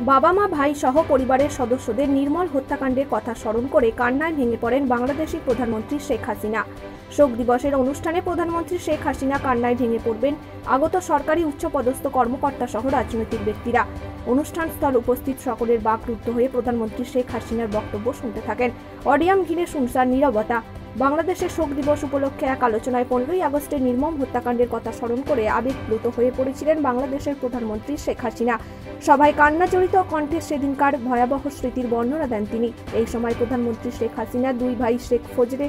বাবা, মা, ভাই সহ পরিবারের সদস্যদের নির্মল হত্যাকাণ্ডের কথা স্মরণ করে কান্নায় ভেঙে পড়েন বাংলাদেশের প্রধানমন্ত্রী শেখ হাসিনা। শোক দিবসের অনুষ্ঠানে প্রধানমন্ত্রী শেখ হাসিনা কান্নায় ভেঙে পড়বেন আগত সরকারি উচ্চপদস্থ কর্মকর্তা সহ রাজনৈতিক ব্যক্তিরা। অনুষ্ঠান স্থল উপস্থিত সকলের বাকরুদ্ধ হয়ে প্রধানমন্ত্রী শেখ হাসিনার বক্তব্য শুনতে থাকেন। অডিয়াম ঘিরে শুনসার নীরবতা। বাংলাদেশের শোক দিবস উপলক্ষে এক আলোচনায় পনেরোই আগস্টের নির্মম হত্যাকাণ্ডের কথা স্মরণ করে আবেগপ্লুত হয়ে পড়েছিলেন বাংলাদেশের প্রধানমন্ত্রী শেখ হাসিনা। সভায় কান্নাজড়িত কণ্ঠে সেদিনকার ভয়াবহ স্মৃতির বর্ণনা দেন তিনি। এই সময় প্রধানমন্ত্রী শেখ হাসিনা, দুই ভাই শেখ ফজরে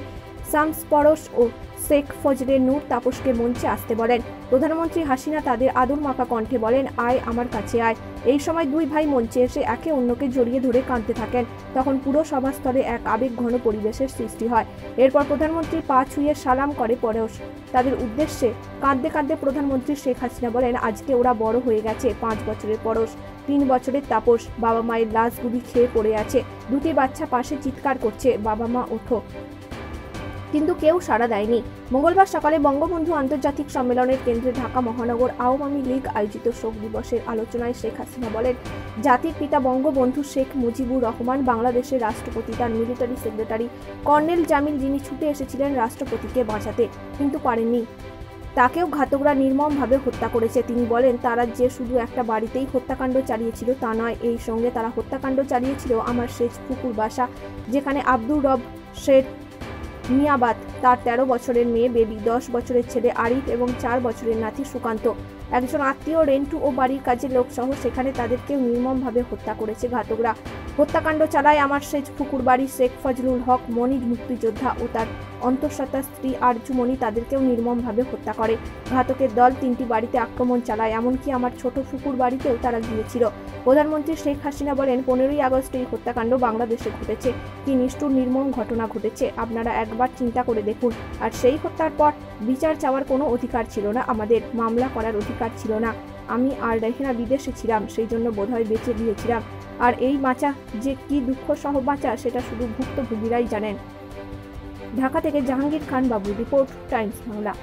শামস পরশ ও শেখ ফজরে নূর তাপসকে মঞ্চে আসতে বলেন। প্রধানমন্ত্রী হাসিনা তাদের আদর মাখা কণ্ঠে বলেন, আয় আমার কাছে আয়। এই সময় দুই ভাই মঞ্চে এসে একে অন্যকে জড়িয়ে ধরে কাঁদতে থাকেন। তখন পুরো সভাস্থলে এক আবেগ ঘন পরিবেশের সৃষ্টি হয়। এরপর প্রধানমন্ত্রী পা ছুঁয়ে সালাম করে পরশ। তাদের উদ্দেশ্যে কাঁদতে কাঁদতে প্রধানমন্ত্রী শেখ হাসিনা বলেন, আজকে ওরা বড় হয়ে গেছে পাঁচ বছরের পরশ। তিন বছরের তাপস। বাবা মায়ের লাশগুলি খেয়ে পড়ে আছে। দুটি বাচ্চা পাশে চিৎকার করছে, বাবা মা, ওঠো। কিন্তু কেউ সাড়া দেয়নি। মঙ্গলবার সকালে বঙ্গবন্ধু আন্তর্জাতিক সম্মেলনের কেন্দ্রে ঢাকা মহানগর আওয়ামী লীগ আয়োজিত শোক দিবসের আলোচনায় শেখ হাসিনা বলেন, জাতির পিতা বঙ্গবন্ধু শেখ মুজিবুর রহমান বাংলাদেশের রাষ্ট্রপতি, তার মিলিটারি সেক্রেটারি কর্নেল জামিল যিনি ছুটে এসেছিলেন রাষ্ট্রপতিকে বাঁচাতে, কিন্তু পারেননি। তাকেও ঘাতকরা নির্মমভাবে হত্যা করেছে। তিনি বলেন, তারা যে শুধু একটা বাড়িতেই হত্যাকাণ্ড চালিয়েছিল তা নয়, এই সঙ্গে তারা হত্যাকাণ্ড চালিয়েছিল আমার শেষ পুকুর বাসা, যেখানে আব্দুর রব শের मियाबाद। তার তেরো বছরের মেয়ে বেবি, দশ বছরের ছেলে আরিফ এবং চার বছরের নাতি সুকান্ত। একজন আত্মীয় রেন্টু ও বাড়ির কাজের লোকসহ সেখানে তাদেরকেও নির্মমভাবে হত্যা করেছে ঘাতকরা। হত্যাকাণ্ড চালায় আমার সেচ পুকুর বাড়ি শেখ ফজলুল হক, মনির মুক্তিযোদ্ধা ও তার অন্তঃসত্ত্বা স্ত্রী আরজুমণি তাদেরকেও নির্মমভাবে হত্যা করে। ঘাতকের দল তিনটি বাড়িতে আক্রমণ চালায়, এমনকি আমার ছোট ফুকুর বাড়িতেও তারা গিয়েছিল। প্রধানমন্ত্রী শেখ হাসিনা বলেন, পনেরোই আগস্ট এই হত্যাকাণ্ড বাংলাদেশে ঘটেছে। কি নিষ্ঠুর নির্মম ঘটনা ঘটেছে, আপনারা একবার চিন্তা করে দেখুন আর সেই হত্যার পর বিচার চাওয়ার কোনো অধিকার ছিল না, আমাদের মামলা করার অধিকার ছিল না। আমি আর রেহেনা বিদেশে ছিলাম, সেই জন্য বোধহয় বেঁচে গিয়েছিলাম। আর এই বাঁচা যে কি দুঃখ সহ বাঁচা, সেটা শুধু ভুক্তভোগীরাই জানেন। ঢাকা থেকে জাহাঙ্গীর খান বাবু রিপোর্ট, টাইমস বাংলা।